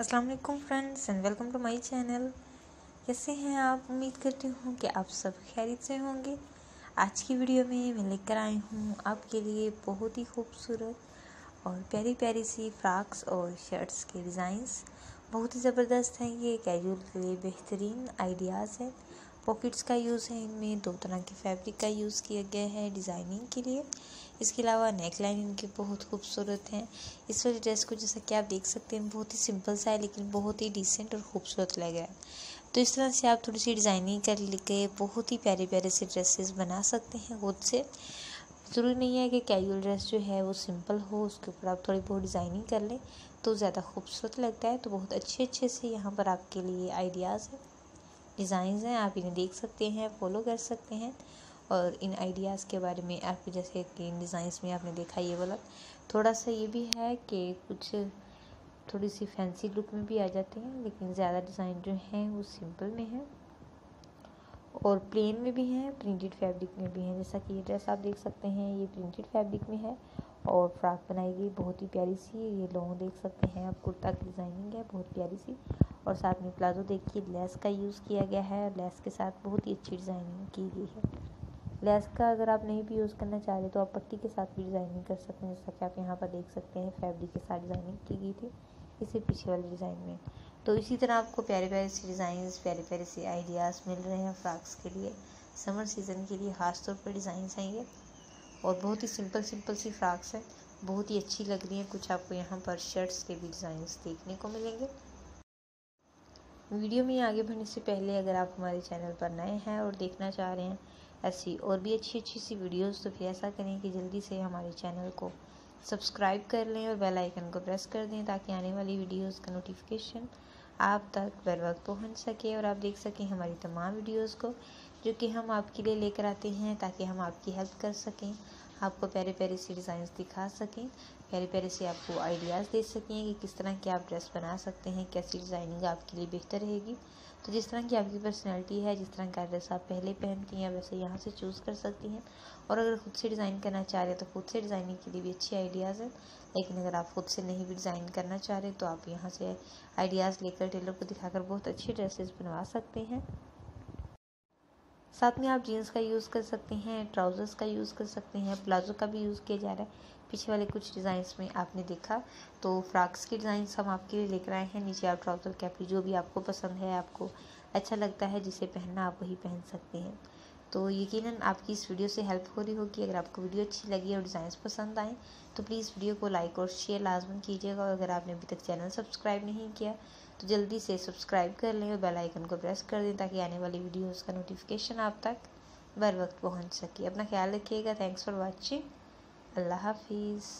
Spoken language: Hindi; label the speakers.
Speaker 1: अस्सलाम वालेकुम friends and welcome to my channel. कैसे हैं आप? उम्मीद करती हूँ कि आप सब खैरियत से होंगे। आज की वीडियो में मैं लेकर आई हूँ आपके लिए बहुत ही खूबसूरत और प्यारी प्यारी सी फ्रॉक्स और शर्ट्स के डिज़ाइंस। बहुत ही ज़बरदस्त हैं ये कैजुअल के लिए बेहतरीन आइडियाज़ हैं। पॉकेट्स का यूज़ है, इनमें दो तरह के फैब्रिक का यूज़ किया गया है डिज़ाइनिंग के लिए। इसके अलावा नेक लाइन इनकी बहुत खूबसूरत है। इस वाली ड्रेस को जैसा कि आप देख सकते हैं, बहुत ही सिंपल सा है, लेकिन बहुत ही डिसेंट और खूबसूरत लग रहा है। तो इस तरह से आप थोड़ी सी डिज़ाइनिंग कर के बहुत ही प्यारे प्यारे से ड्रेसेस बना सकते हैं खुद से। ज़रूरी नहीं है कि कैजुअल ड्रेस जो है वो सिंपल हो, उसके ऊपर आप थोड़ी बहुत डिज़ाइनिंग कर लें तो ज़्यादा खूबसूरत लगता है। तो बहुत अच्छे अच्छे से यहाँ पर आपके लिए आइडियाज़ हैं। डिज़ाइंस हैं, आप इन्हें देख सकते हैं, फॉलो कर सकते हैं और इन आइडियाज़ के बारे में आप जैसे कि इन डिज़ाइंस में आपने देखा ये वाला। थोड़ा सा ये भी है कि कुछ थोड़ी सी फैंसी लुक में भी आ जाते हैं, लेकिन ज़्यादा डिज़ाइन जो हैं वो सिंपल में है और प्लेन में भी हैं, प्रिंटेड फैब्रिक में भी हैं। जैसा कि ये ड्रेस आप देख सकते हैं, ये प्रिंटेड फैब्रिक में है और फ्रॉक बनाई गई बहुत ही प्यारी सी ये लॉन्ग देख सकते हैं आप, कुर्ता की डिज़ाइनिंग है, बहुत प्यारी सी। और साथ में प्लाजो देखिए, लेस का यूज़ किया गया है, लेस के साथ बहुत ही अच्छी डिज़ाइनिंग की गई है। लेस का अगर आप नहीं भी यूज़ करना चाह रहे तो आप पट्टी के साथ भी डिज़ाइनिंग कर सकते हैं, जैसा कि आप यहाँ पर देख सकते हैं फैब्रिक के साथ डिज़ाइनिंग की गई थी, इसी पीछे वाले डिज़ाइन में। तो इसी तरह आपको प्यारे प्यारे से डिज़ाइन प्यारे प्यारे से आइडियाज़ मिल रहे हैं फ्रॉक्स के लिए। समर सीज़न के लिए ख़ास तौर पर डिज़ाइन ये और बहुत ही सिंपल सिंपल सी फ्रॉक्स हैं। बहुत ही अच्छी लग रही हैं। कुछ आपको यहाँ पर शर्ट्स के भी डिज़ाइन देखने को मिलेंगे। वीडियो में आगे बढ़ने से पहले अगर आप हमारे चैनल पर नए हैं और देखना चाह रहे हैं ऐसी और भी अच्छी अच्छी सी वीडियोस तो फिर ऐसा करें कि जल्दी से हमारे चैनल को सब्सक्राइब कर लें और बेल आइकन को प्रेस कर दें ताकि आने वाली वीडियोस का नोटिफिकेशन आप तक बर वक्त पहुँच सके और आप देख सकें हमारी तमाम वीडियोस को। जो कि हम आपके लिए लेकर आते हैं ताकि हम आपकी हेल्प कर सकें, आपको प्यारे प्यारे से डिज़ाइंस दिखा सकें, प्यारे प्यारे से आपको आइडियाज़ दे सकें कि किस तरह की आप ड्रेस बना सकते हैं, कैसी डिज़ाइनिंग आपके लिए बेहतर रहेगी। तो जिस तरह की आपकी पर्सनैलिटी है, जिस तरह का ड्रेस आप पहले पहनती हैं, वैसे यहाँ से चूज़ कर सकती हैं। और अगर खुद से डिज़ाइन करना चाह रहे हैं तो खुद से डिज़ाइनिंग के लिए भी अच्छी आइडियाज़ हैं। लेकिन अगर आप खुद से नहीं भी डिज़ाइन करना चाह रहे तो आप यहाँ से आइडियाज़ लेकर टेलर को दिखाकर बहुत अच्छी ड्रेसेस बनवा सकते हैं। साथ में आप जीन्स का यूज़ कर सकते हैं, ट्राउज़र्स का यूज़ कर सकते हैं, प्लाजो का भी यूज़ किया जा रहा है। पीछे वाले कुछ डिज़ाइंस में आपने देखा तो फ्रॉक्स के डिज़ाइंस हम आपके लिए लेकर आए हैं। नीचे आप ट्राउज़र कैपरी जो भी आपको पसंद है, आपको अच्छा लगता है, जिसे पहनना आप वही पहन सकते हैं। तो यकीनन आपकी इस वीडियो से हेल्प हो रही होगी, अगर आपको वीडियो अच्छी लगी और डिज़ाइंस पसंद आए तो प्लीज़ वीडियो को लाइक और शेयर लाजमन कीजिएगा। और अगर आपने अभी तक चैनल सब्सक्राइब नहीं किया तो जल्दी से सब्सक्राइब कर लें और बेल आइकन को प्रेस कर दें ताकि आने वाली वीडियोज़ का नोटिफिकेशन आप तक बर वक्त पहुँच सके। अपना ख्याल रखिएगा। थैंक्स फॉर वॉचिंग अल्लाह हाफिज़।